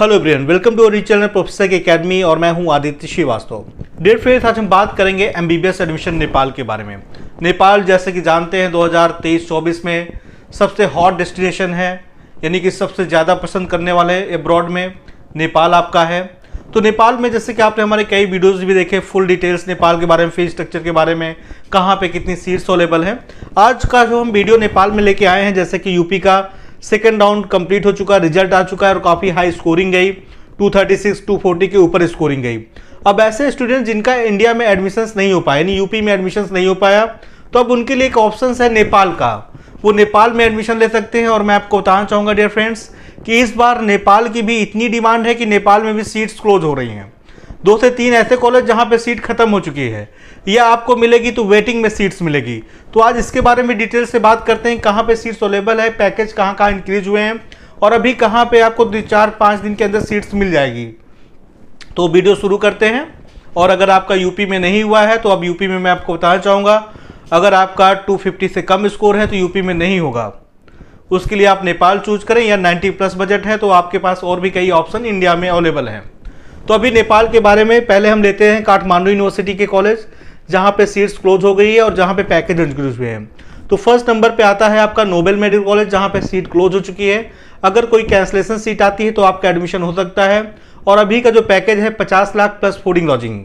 Hello Brian welcome to our channel professor की academy और मैं हूँ आदित्य श्रीवास्तव। डियर फ्रेंड्स आज हम बात करेंगे एमबीबीएस एडमिशन नेपाल के बारे में। नेपाल, जैसे कि जानते हैं 2023-24 में सबसे हॉट डेस्टिनेशन है, यानी कि सबसे ज़्यादा पसंद करने वाले एब्रॉड में नेपाल आपका है। तो नेपाल में, जैसे कि आपने हमारे कई वीडियोज़ भी देखे फुल डिटेल्स नेपाल के बारे में फ़ीस स्ट्रक्चर के बारे में, कहाँ पर कितनी सीट्स अवेलेबल हैं। आज का जो हम वीडियो नेपाल में लेके आए हैं, जैसे कि यूपी का सेकेंड राउंड कंप्लीट हो चुका रिज़ल्ट आ चुका है और काफ़ी हाई स्कोरिंग गई। 236 240 के ऊपर स्कोरिंग गई। अब ऐसे स्टूडेंट जिनका इंडिया में एडमिशन्स नहीं हो पाए, यानी यूपी में एडमिशन्स नहीं हो पाया तो अब उनके लिए एक ऑप्शन है नेपाल का। वो नेपाल में एडमिशन ले सकते हैं और मैं आपको बताना चाहूँगा डियर फ्रेंड्स कि इस बार नेपाल की भी इतनी डिमांड है कि नेपाल में भी सीट्स क्लोज हो रही हैं। दो से तीन ऐसे कॉलेज जहाँ पे सीट खत्म हो चुकी है। या आपको मिलेगी तो वेटिंग में सीट्स मिलेगी। तो आज इसके बारे में डिटेल से बात करते हैं, कहाँ पे सीट्स अवेलेबल है पैकेज कहाँ कहाँ इंक्रीज हुए हैं, और अभी कहाँ पे आपको चार, पाँच दिन के अंदर सीट्स मिल जाएगी। तो वीडियो शुरू करते हैं, और अगर आपका यूपी में नहीं हुआ है तो अब यूपी में मैं आपको बताना चाहूँगा, अगर आपका 250 से कम स्कोर है तो यूपी में नहीं होगा। उसके लिए आप नेपाल चूज़ करें या 90 प्लस बजट है तो आपके पास और भी कई ऑप्शन इंडिया में अवेलेबल हैं। तो अभी नेपाल के बारे में पहले हम लेते हैं काठमांडू यूनिवर्सिटी के कॉलेज, जहाँ पे सीट्स क्लोज हो गई है और जहाँ पे पैकेज इंक्रीज हुए हैं। तो फ़र्स्ट नंबर पे आता है आपका नोबेल मेडिकल कॉलेज, जहाँ पे सीट क्लोज हो चुकी है। अगर कोई कैंसलेशन सीट आती है तो आपका एडमिशन हो सकता है, और अभी का जो पैकेज है पचास lakh plus fooding lodging.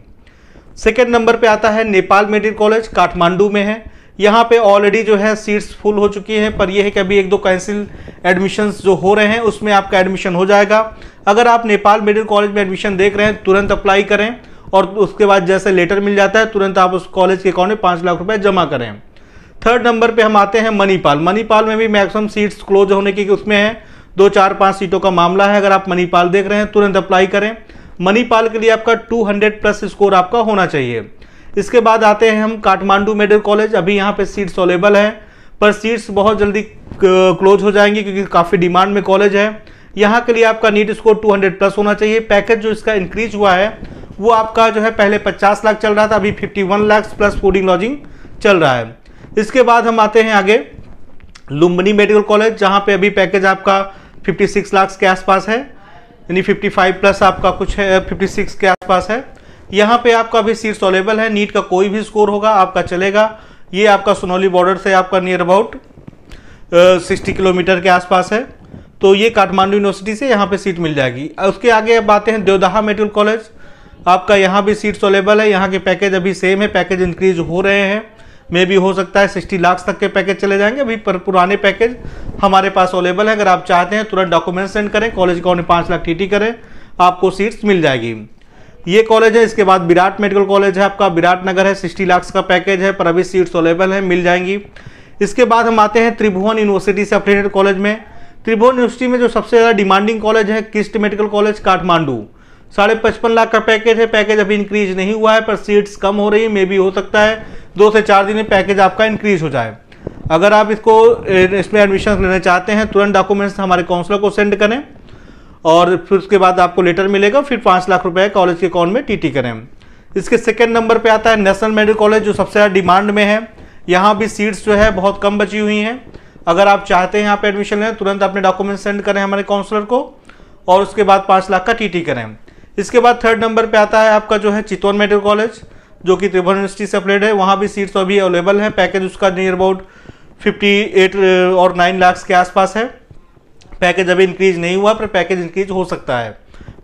Second number पे आता है नेपाल मेडिकल कॉलेज, काठमांडू में है। यहाँ पे ऑलरेडी जो है सीट्स फुल हो चुकी हैं, पर यह है कि अभी एक दो कैंसिल एडमिशन्स जो हो रहे हैं, उसमें आपका एडमिशन हो जाएगा। अगर आप नेपाल मेडिकल कॉलेज में एडमिशन देख रहे हैं, तुरंत अप्लाई करें और उसके बाद जैसे लेटर मिल जाता है, तुरंत आप उस कॉलेज के अकाउंट में पाँच लाख रुपये जमा करें। थर्ड नंबर पे हम आते हैं मणिपाल मणिपाल में भी मैक्सिमम सीट्स क्लोज होने की उसमें है। दो, चार, पाँच सीटों का मामला है, अगर आप मणिपाल देख रहे हैं, तुरंत अप्लाई करें। मणिपाल के लिए आपका 200 प्लस स्कोर आपका होना चाहिए। इसके बाद आते हैं हम काठमांडू मेडिकल कॉलेज। अभी यहाँ पे सीट्स अवेलेबल हैं, पर सीट्स बहुत जल्दी क्लोज हो जाएँगी क्योंकि काफ़ी डिमांड में कॉलेज है। यहाँ के लिए आपका नीट स्कोर 200 प्लस होना चाहिए। पैकेज जो इसका इंक्रीज हुआ है, वो आपका जो है पहले 50 लाख चल रहा था, अभी 51 लाख प्लस फूडिंग लॉजिंग चल रहा है। इसके बाद हम आते हैं आगे, लुम्बनी मेडिकल कॉलेज, जहाँ पे अभी पैकेज आपका 56 लाख के आसपास है। यानी 55 प्लस आपका कुछ है 56 के आसपास है। यहाँ पे आपका भी सीट्स अवेलेबल है नीट का कोई भी स्कोर होगा, आपका चलेगा। ये आपका सोनौली बॉर्डर से आपका नियर अबाउट सिक्सटी किलोमीटर के आसपास है। तो ये काठमांडू यूनिवर्सिटी से यहाँ पे सीट मिल जाएगी। उसके आगे अब आते हैं देवदाहा मेडिकल कॉलेज आपका यहाँ भी सीट्स अवेलेबल है, यहाँ के पैकेज अभी सेम है पैकेज इंक्रीज हो रहे हैं। मे भी हो सकता है सिक्सटी लाख तक के पैकेज चले जाएँगे। अभी पर, पुराने पैकेज हमारे पास अवेलेबल है। अगर आप चाहते हैं, तुरंत डॉक्यूमेंट सेंड करें। कॉलेज अकाउंट में पाँच लाख टी करें। आपको सीट्स मिल जाएगी। ये कॉलेज है, इसके बाद विराट मेडिकल कॉलेज है आपका, विराट नगर है, सिक्सटी लाख का पैकेज है, पर अभी सीट्स अवेलेबल है, मिल जाएँगी। इसके बाद हम आते हैं त्रिभुवन यूनिवर्सिटी से अफिलेटेड कॉलेज में। त्रिभुवन यूनिवर्सिटी में जो सबसे ज़्यादा डिमांडिंग कॉलेज है, किस्ट मेडिकल कॉलेज काठमांडू। साढ़े पचपन लाख का पैकेज है पैकेज अभी इंक्रीज नहीं हुआ है, पर सीट्स कम हो रही है मे भी हो सकता है, दो से चार दिन में पैकेज आपका इंक्रीज हो जाए। अगर आप इसको इसमें एडमिशन लेना चाहते हैं, तुरंत डॉक्यूमेंट्स हमारे काउंसलर को सेंड करें। और फिर उसके बाद आपको लेटर मिलेगा, फिर पाँच लाख रुपए कॉलेज के अकाउंट में टीटी करें। इसके सेकेंड नंबर पे आता है नेशनल मेडिकल कॉलेज जो सबसे ज़्यादा डिमांड में है। यहाँ भी सीट्स जो है बहुत कम बची हुई हैं। अगर आप चाहते हैं यहाँ पे एडमिशन लें, तुरंत अपने डॉक्यूमेंट सेंड करें हमारे काउंसलर को और उसके बाद पाँच लाख का टी करें। इसके बाद थर्ड नंबर पर आता है आपका जो है चितौन मेडिकल कॉलेज जो कि त्रिभुवन यूनिवर्सिटी से अप्लेड है। वहाँ भी सीट्स अभी अवेलेबल है। पैकेज उसका नियर अबाउट फिफ्टी और नाइन लाख के आसपास है। पैकेज अभी इंक्रीज नहीं हुआ, पर पैकेज इंक्रीज हो सकता है।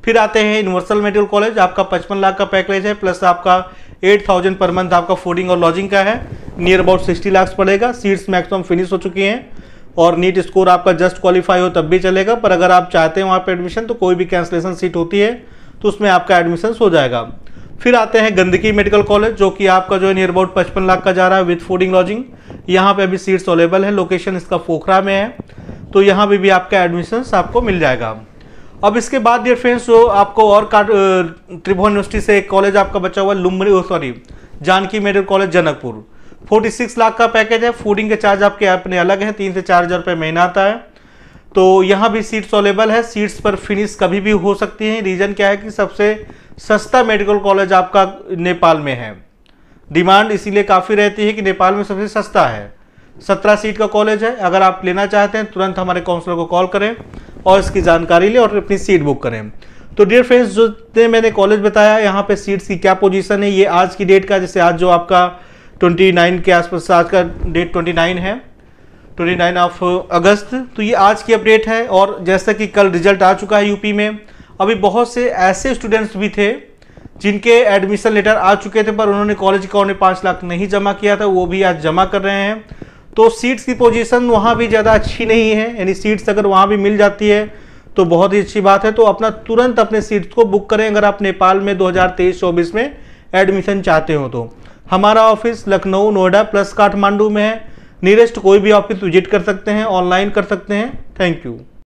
फिर आते हैं यूनिवर्सल मेडिकल कॉलेज आपका पचपन लाख का पैकेज है प्लस आपका एट थाउज़ेंड पर मंथ आपका फूडिंग और लॉजिंग का है। नियर अबाउट सिक्सटी लाख पड़ेगा सीट्स मैक्सिमम फिनिश हो चुकी हैं, और नीट स्कोर आपका जस्ट क्वालिफाई हो तब भी चलेगा, पर अगर आप चाहते हैं वहाँ पर एडमिशन तो कोई भी कैंसलेशन सीट होती है तो उसमें आपका एडमिशन हो जाएगा। फिर आते हैं गंदगी मेडिकल कॉलेज, जो कि आपका जो है नियर अबाउट पचपन लाख का जा रहा है विथ फूडिंग लॉजिंग यहाँ पे अभी सीट्स अवेलेबल है लोकेशन इसका पोखरा में है। तो यहाँ पे भी आपका एडमिशन आपको मिल जाएगा। अब इसके बाद डियर फ्रेंड्स जो आपको और त्रिभुवन यूनिवर्सिटी से एक कॉलेज आपका बचा हुआ Lumbini sorry Janaki medical college Janakpur 46 lakh का पैकेज है। फूडिंग के चार्ज आपके अपने अलग हैं, तीन से चार हज़ार रुपये महीना आता है। तो यहाँ भी सीट्स अवेलेबल है। सीट्स पर फिनिश कभी भी हो सकती हैं। रीज़न क्या है कि सबसे सस्ता मेडिकल कॉलेज आपका नेपाल में है। डिमांड इसीलिए काफ़ी रहती है कि नेपाल में सबसे सस्ता है। सत्रह सीट का कॉलेज है। अगर आप लेना चाहते हैं, तुरंत हमारे काउंसलर को कॉल करें और इसकी जानकारी लें और अपनी सीट बुक करें। तो डियर फ्रेंड्स जो ने मैंने कॉलेज बताया, यहाँ पे सीट्स की क्या पोजीशन है, ये आज की डेट का, जैसे आज जो आपका 29 के आसपास, आज का डेट 29 है 29 ऑफ़ अगस्त। तो ये आज की अपडेट है और जैसा कि कल रिज़ल्ट आ चुका है यूपी में, अभी बहुत से ऐसे स्टूडेंट्स भी थे जिनके एडमिशन लेटर आ चुके थे, पर उन्होंने कॉलेज अकाउंट में पाँच लाख नहीं जमा किया था, वो भी आज जमा कर रहे हैं। तो सीट्स की पोजीशन वहाँ भी ज़्यादा अच्छी नहीं है, यानी सीट्स अगर वहाँ भी मिल जाती है तो बहुत ही अच्छी बात है। तो अपना तुरंत अपने सीट्स को बुक करें, अगर आप नेपाल में 2023-24 में एडमिशन चाहते हो तो। हमारा ऑफ़िस लखनऊ, नोएडा प्लस काठमांडू में है। नियरेस्ट कोई भी ऑफ़िस विज़िट कर सकते हैं ऑनलाइन कर सकते हैं। Thank you